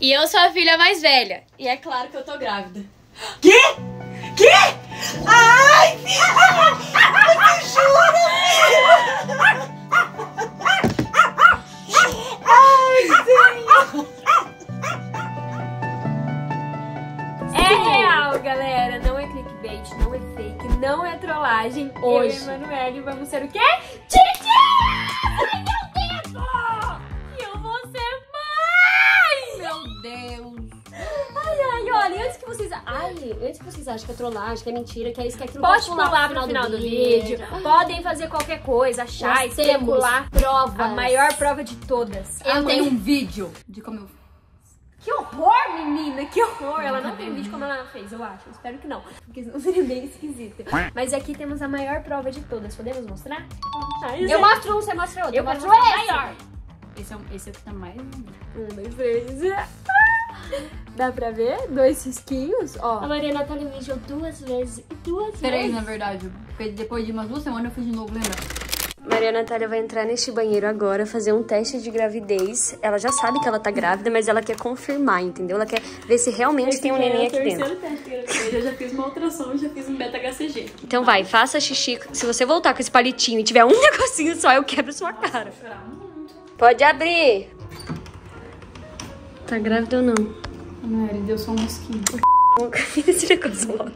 E eu sou a filha mais velha. E é claro que eu tô grávida. Quê? Quê? Ai, filha! Você jura, filha? Ai, Senhor! É real, galera. Não é clickbait, não é fake, não é trollagem. Hoje. Eu e Emanuele vamos ser o quê? Titi! Antes que vocês. Ai, antes que vocês achem que é trollagem, que é mentira, que é isso, que é aquilo. Pode pular pro final do vídeo. Podem fazer qualquer coisa, achar, especular. provas. A maior prova de todas. Eu tenho um vídeo de como eu. Que horror, menina, que horror. Ela não tem vídeo como ela fez, eu acho. Espero que não, porque senão seria bem esquisito. Mas aqui temos a maior prova de todas. Podemos mostrar? Ah, Eu mostro um, você mostra outro. Eu mostro mostro esse. maior. Esse é, esse é o que tá mais. Um, dois, três. Dá pra ver? Dois risquinhos, A ó. Maria Natália mijou duas vezes. Duas Três, vezes. na verdade. Porque depois de umas duas semanas eu fui de novo, lembra? Maria Natália vai entrar neste banheiro agora, fazer um teste de gravidez. Ela já sabe que ela tá grávida, mas ela quer confirmar, entendeu? Ela quer ver se realmente tem um neném aqui dentro. Eu já fiz uma ultrassom, já fiz um beta-HCG. Então vai, faça xixi. Se você voltar com esse palitinho e tiver um negocinho só, eu quebro sua cara. Pode abrir. Tá grávida ou não? Não, ele deu só um mosquinho. Vira esse negócio logo.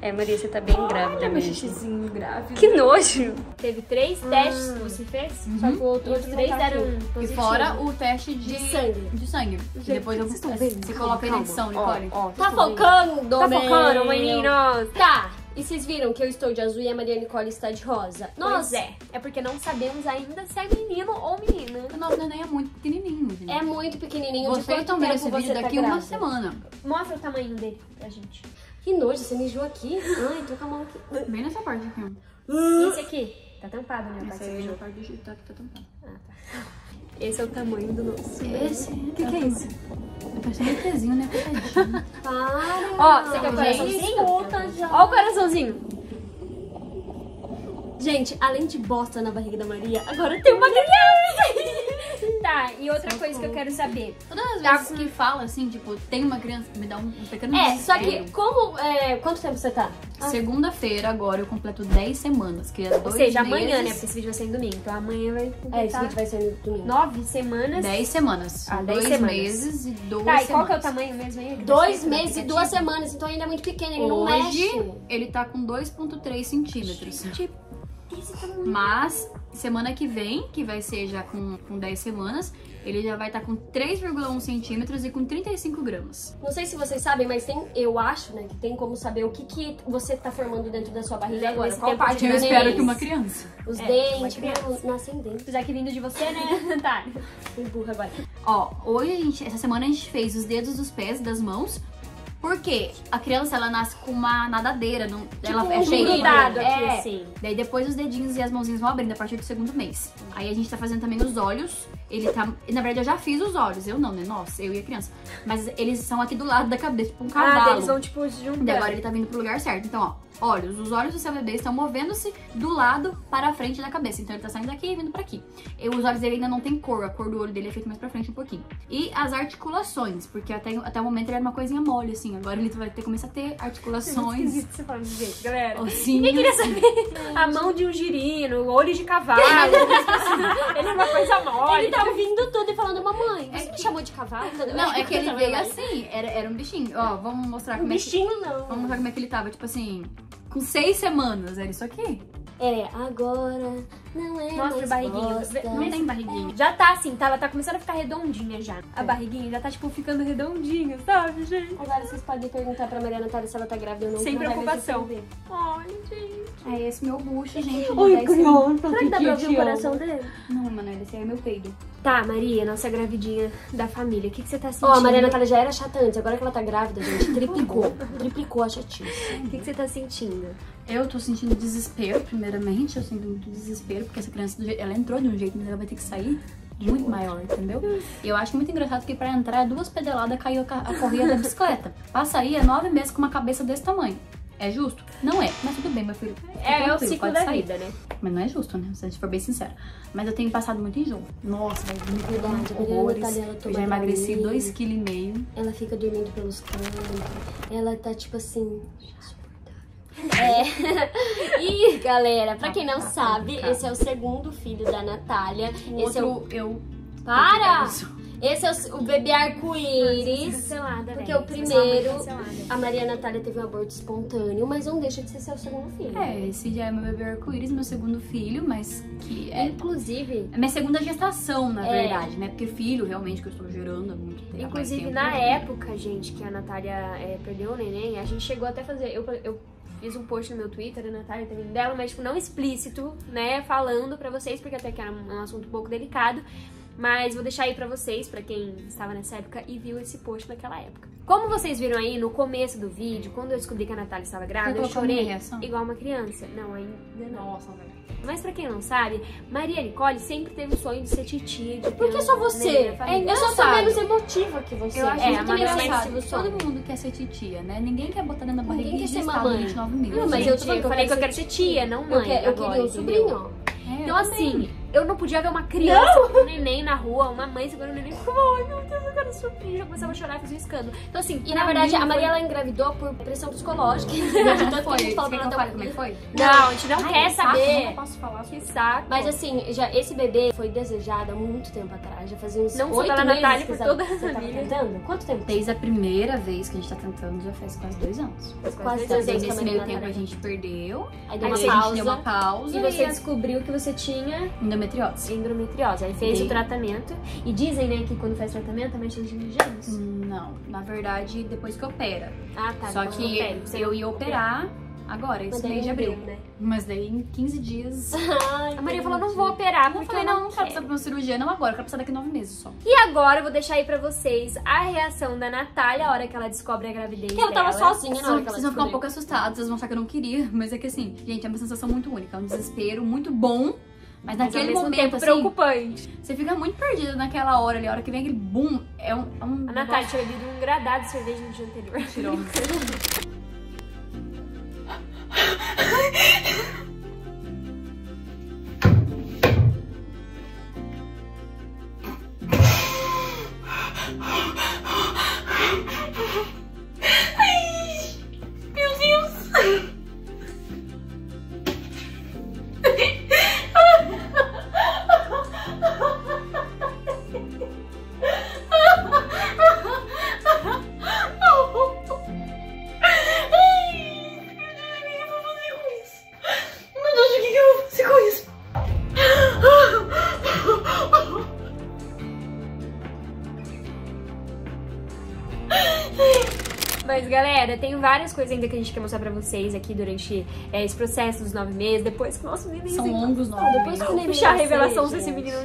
É, Maria, você tá bem grávida Meu mesmo. xixizinho grávido. Que nojo. Teve três testes que você fez, só que o outro, os três deram E positivo. fora o teste de, De sangue. De sangue. E depois eu vocês estão? Você coloca calma. edição, Ó, Nicole. ó, Tá estão vendo? focando, Tá meu? focando, meninos. Tá. E vocês viram que eu estou de azul e a Maria Nicole está de rosa? Nossa, é. É porque não sabemos ainda se é menino ou menina. O nosso neném é muito pequenininho, gente. é muito pequenininho. de Vocês quanto estão vendo tempo esse vídeo você tá daqui uma semana. Mostra o tamanho dele pra gente. Que nojo, você mijou aqui? Ai, tô com a mão aqui. Bem nessa parte aqui. E esse aqui? Tá tampado, né? Essa que aí é a parte do tá, tá tampado. Esse é o tamanho do nosso. Esse? O que, que é isso? Parecendo um pezinho, né? Coitadinho. Para. Ó, você quer o coraçãozinho? escuta já. Ó o coraçãozinho. Gente, além de bosta na barriga da Maria, agora tem uma criança. Tá, e outra coisa que eu quero saber. Todas as Tá vezes que fala assim, tipo, tem uma criança, me dá um pequeno É, só que como... é, quanto tempo você tá? Segunda-feira, agora, eu completo 10 semanas, que é Ou dois seja, meses, amanhã, né? Porque esse vídeo vai sair no domingo. Então amanhã vai É, esse completar vídeo vai ser no domingo. nove semanas. 10 semanas. Ah, São 10 dois semanas. meses e duas Tá, e qual que é o tamanho mesmo aí? Dois meses e duas semanas, então ainda é muito pequeno, ele não Hoje, mexe. ele tá com 2,3 centímetros. Tipo, esse tamanho. Mas, semana que vem, que vai ser já com, com 10 semanas, ele já vai estar com 3,1 centímetros e com 35 gramas. Não sei se vocês sabem, mas tem, eu acho, né, que tem como saber o que, que você tá formando dentro da sua barriga agora. Nesse Qual tempo parte Eu espero que uma criança. Os É, dentes, criança. nascem dentes. Apesar que vindo de você, né, Natália? Fui burra agora. Ó, hoje a gente, essa semana a gente fez os dedos dos pés, das mãos. Porque a criança, ela nasce com uma nadadeira, não, ela é um cheia. grudado aqui, é. assim. Daí depois os dedinhos e as mãozinhas vão abrindo a partir do segundo mês. Aí a gente tá fazendo também os olhos. Ele tá. Na verdade, eu já fiz os olhos. Eu não, né? Nossa, eu e a criança. Mas eles são aqui do lado da cabeça, tipo um Ah, cavalo. eles vão, tipo, juntando. Daí agora ele tá vindo pro lugar certo. Então, ó, olhos. Os olhos do seu bebê estão movendo-se do lado para a frente da cabeça. Então ele tá saindo daqui e vindo pra aqui. E os olhos dele ainda não tem cor. A cor do olho dele é feita mais pra frente um pouquinho. E as articulações, porque até, até o momento ele era uma coisinha mole, assim. Agora ele vai ter começar a ter É muito articulações. esquisito você falando de jeito, galera. Ossinhos. Ninguém queria saber a mão de um girino, o olho de cavalo. ele é uma coisa mole. Ele tá ouvindo tudo e falando, mamãe, você É me que- chamou de cavalo? Não, é que ele veio assim. Era, era um bichinho. Ó, vamos mostrar Um como é que... bichinho não. Vamos mostrar como é que ele tava. Tipo assim, com seis semanas. Era isso aqui. É, agora não é Mostra mais a barriguinha. Não tem barriguinha. Já tá assim, tá? Ela tá começando a ficar redondinha já. A barriguinha já tá, tipo, ficando redondinha, sabe, gente? Agora vocês podem perguntar pra Maria Natália se ela tá grávida ou não. Sem preocupação. Ai, gente. É esse meu bucho, gente. Ai, criança, Será que dá pra ouvir o coração dele? Não, Manoel, esse aí é meu peido. Tá, Maria, nossa gravidinha da família. O que, que você tá sentindo? Ó, a Maria Natália já era chata antes, agora que ela tá grávida, gente, triplicou. triplicou a chatice. O que, que você tá sentindo? Eu tô sentindo desespero, primeiramente. Eu sinto muito desespero, porque essa criança, ela entrou de um jeito, mas ela vai ter que sair muito maior, entendeu? E eu acho muito engraçado que pra entrar, duas pedaladas caiu a, a correia da bicicleta. Pra sair, é nove meses com uma cabeça desse tamanho. É justo? Não é, mas tudo bem, meu filho. É, é o ciclo da sair. vida, né? Mas não é justo, né? Se a gente for bem sincero. Mas eu tenho passado muito enjoo. Nossa, vai me Verdade, horrores. Natália, ela Eu já emagreci Dramin. 2,5 kg. Ela fica dormindo pelos cantos. Ela tá tipo assim. É. E galera, pra quem não Tá sabe, complicado. esse é o segundo filho da Natália. O Esse é o. eu... Para! eu- Esse é o, o bebê arco-íris. Porque velho. o primeiro-. A Maria Natália teve um aborto espontâneo, mas não deixa de ser seu segundo filho. É, esse já é meu bebê arco-íris, meu segundo filho, mas que é... Inclusive, É minha segunda gestação, na É. verdade, né? Porque filho, realmente, que eu estou gerando há muito tempo. Inclusive, na época, gente, que a Natália é, perdeu o neném, a gente chegou até a fazer. Eu, eu fiz um post no meu Twitter, a Natália também dela, mas tipo, não explícito, né? Falando pra vocês, porque até que era um, um assunto um pouco delicado. Mas vou deixar aí pra vocês, pra quem estava nessa época e viu esse post naquela época. Como vocês viram aí no começo do vídeo, quando eu descobri que a Natália estava grávida, eu chorei igual uma criança. Não, ainda não. Nossa, velho. Mas pra quem não sabe, Maria Nicole sempre teve o sonho de ser titia. De por que só você? É Eu só sou menos emotiva que você. Eu acho É, muito engraçado. O. Todo mundo quer ser titia, né? Ninguém quer botar dentro da Ninguém barriga quer e ser mamãe. 29 meses. Não, mas Gente, eu eu, tô falei que eu quero ser tia, não Eu, mãe. quero, eu agora, queria um entendeu? sobrinho. É, Então, eu também. Eu não podia ver uma criança com um neném na rua, uma mãe segurando o neném. E sobrinho. Já começava a chorar e fazia um escândalo. Então, assim, E na verdade, a Maria ela engravidou por pressão psicológica. De tanto que a gente falou quer pra ela fale como é que foi? Não, a gente não Ai, quer que saco, saber. Não posso falar Que saco. Mas assim, já, esse bebê foi desejado há muito tempo atrás. Já fazia uns Não oito meses Natália, que por toda a família. tentando? Quanto tempo? Desde a primeira vez que a gente tá tentando, já faz quase dois anos. Quase dois dois anos nesse a meio Maria tempo a Natália- gente perdeu. Aí deu Aí uma a gente pausa. deu uma pausa E você descobriu que você tinha endometriose. endometriose. Aí fez o tratamento. E dizem, né, que quando faz tratamento é mais de gêmeos. Não, na verdade, depois que opera. Ah, tá. Só então que você eu ia operar agora, Mas esse daí mês de abril. né? Mas daí em 15 dias. Ai, A Maria falou, não vou operar, Eu falei, não, não não quero precisar de uma cirurgia, não agora, eu quero precisar daqui a nove meses só. E agora eu vou deixar aí pra vocês a reação da Natália a hora que ela descobre a gravidez Que ela tava dela. sozinha na Vocês, hora que ela vocês vão ficar um pouco assustados, vocês vão achar que eu não queria, mas é que assim, gente, é uma sensação muito única, é um desespero muito bom. Mas Mas naquele mesmo momento, tempo assim, preocupante. você fica muito perdida naquela hora ali, a hora que vem aquele boom, é um... É um A Natália tinha bebido um gradado de cerveja no dia anterior. Tirou. Mas, galera, tem várias coisas ainda que a gente quer mostrar pra vocês aqui durante é, esse processo dos nove meses. Depois que o nosso neném São longos nove depois meses. que o neném a nascer, revelação desse menino.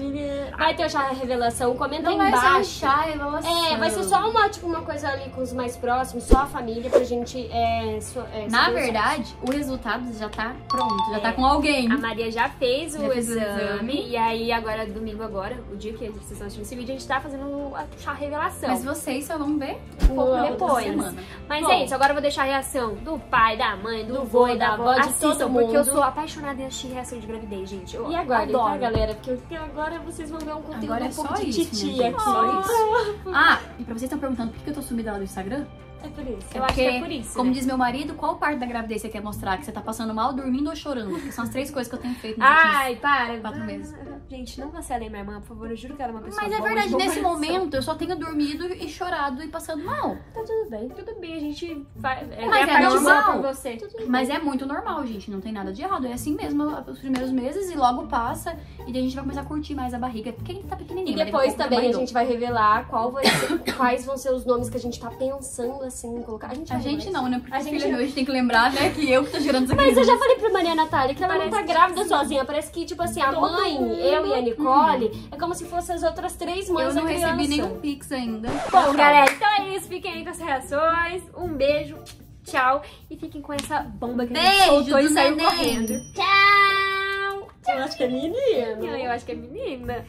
Vai ter o chá revelação, comenta Não aí vai ser um embaixo. chá, revelação. É, vai ser só uma, tipo, uma coisa ali com os mais próximos, só a família, pra gente. É, so- é, Na verdade, o resultado já tá pronto, já É. tá com alguém. A Maria já fez o Já fez o exame, exame. E aí, agora, domingo agora, o dia que vocês estão assistindo esse vídeo, a gente tá fazendo o chá revelação. Mas vocês só vão ver um pouco depois. Mas Bom. é isso, agora eu vou deixar a reação do pai, da mãe, do, Do vô e da avó. de Assistam, todo porque eu mundo. sou apaixonada em assistir reação de gravidez, gente. Eu E aguardem, adoro. tá, galera? Porque, porque agora vocês vão ver um conteúdo Agora é um pouco só de isso, titi minha gente, aqui. só isso. Ah, e pra vocês estão perguntando por que eu tô sumida lá do Instagram? É por isso. Eu acho que Porque, é por isso, Como né? diz meu marido, qual parte da gravidez você quer mostrar? Que você tá passando mal, dormindo ou chorando? Porque são as três coisas que eu tenho feito nos últimos Ai, para. quatro meses. Gente, não cancelem minha irmã, por favor. Eu juro que ela é uma pessoa Mas é boa, verdade, nesse coração. momento eu só tenho dormido e chorado e passando mal. Tá tudo bem, tudo bem. A gente vai. É, Mas é normal. você. Mas é muito normal, gente. Não tem nada de errado. É assim mesmo os primeiros meses e logo passa. E daí a gente vai começar a curtir mais a barriga. Porque a gente tá E pequenininho. mas depois também a gente vai revelar qual vai ser- quais vão ser os nomes que a gente tá pensando assim em colocar. A gente, A gente não, né? Porque A gente não. a gente tem que lembrar, né? Que eu que tô gerando essa Mas eu já falei pra Maria Natália que ela não tá Parece que grávida sim. sozinha. Parece que, tipo assim, a Todo mãe, mundo. eu e a Nicole, é como se fossem as outras três mães Eu não da criança. recebi nenhum pix ainda. Bom, galera, então é isso. Fiquem aí com as reações. Um beijo. Tchau. E fiquem com essa bomba que a gente Beijo soltou e saiu correndo. Tchau. Eu acho que é menina. Eu acho que é menina.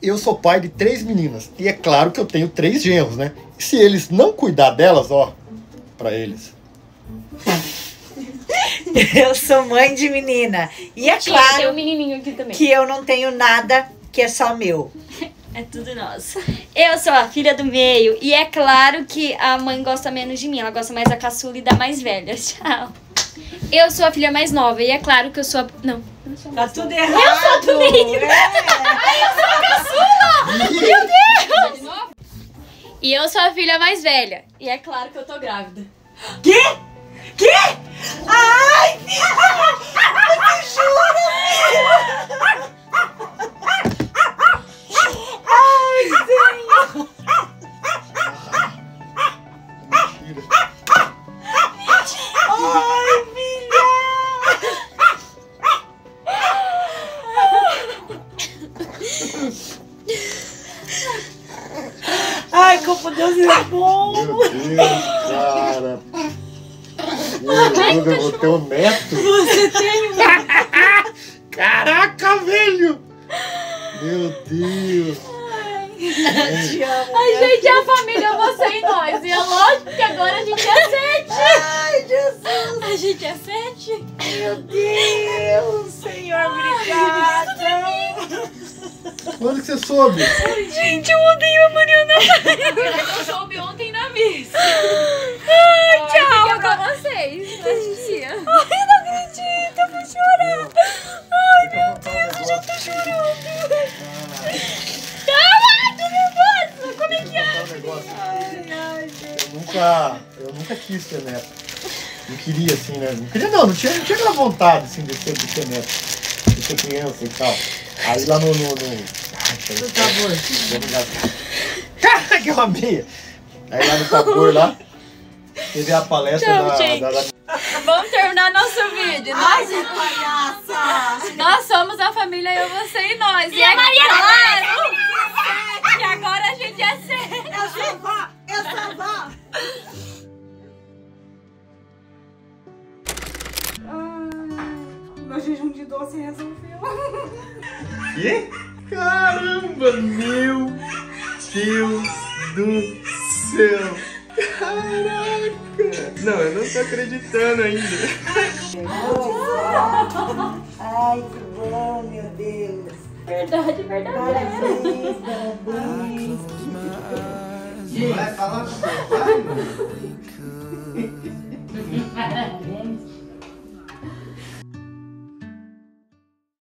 Eu sou pai de três meninas e é claro que eu tenho três genros, né? E se eles não cuidar delas, ó, pra eles. Eu sou mãe de menina. E é Tia, um claro menininho aqui também. que eu não tenho nada que é só meu. É tudo nosso. Eu sou a filha do meio. E é claro que a mãe gosta menos de mim. Ela gosta mais da caçula e da mais velha. Tchau. Eu sou a filha mais nova. E é claro que eu sou a. Não. eu não sou a Tá mais tudo nova. errado. Eu sou a do meio. De novo? E eu sou a filha mais velha. E é claro que eu tô grávida. Quê? Quê? Ai, filha! Você jura, filha? Ai, Senhor! Mentira. Ai, filha! Ai, como Deus é bom! Meu Deus, cara. Eu vou ter um neto? Você tem um... Caraca, velho! Meu Deus. Te amo. Ai, gente, é a família, você e nós. E é lógico que agora a gente é sete. Ai, Jesus! A gente é sete. Meu Deus! Senhor, obrigada! Quando que você soube? Gente, eu odeio a Mariana. Eu soube ontem Ai, tchau. Fica pra vocês. Ai, eu não acredito, eu vou chorar. Ai, meu Deus, eu já tô chorando. Ai, tô nervosa. Como é que é? Eu nunca, eu nunca quis ser neto. Não queria, assim, né? Não queria, não. Não tinha, não tinha aquela vontade, assim, de ser, de ser neto. De ser criança e tal. Aí lá no... no, no... Ai, peraí. Por favor. Obrigado. Cara, que eu amei. Aí lá no sabor lá, teve a palestra Tchau, da, gente. da, da- Vamos terminar nosso vídeo. Ai, Nós, que palhaça! nós somos a família Eu, Você e Nós. E, é claro que agora a gente é sete. Eu sou vó! Eu sou vó! Meu jejum de doce resolveu. Quê? Caramba, meu Deus do céu céu! Caraca! Não, eu não tô acreditando ainda. Ai, que bom, meu Deus! Verdade, verdade. Né? Parabéns, parabéns. Vai falar pro seu pai, mano? Parabéns.